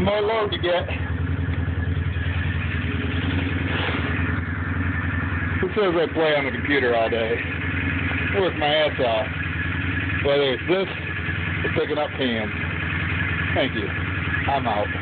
One more load to get. Who says I play on the computer all day? I work my ass off. Whether it's this or picking up cans. Thank you. I'm out.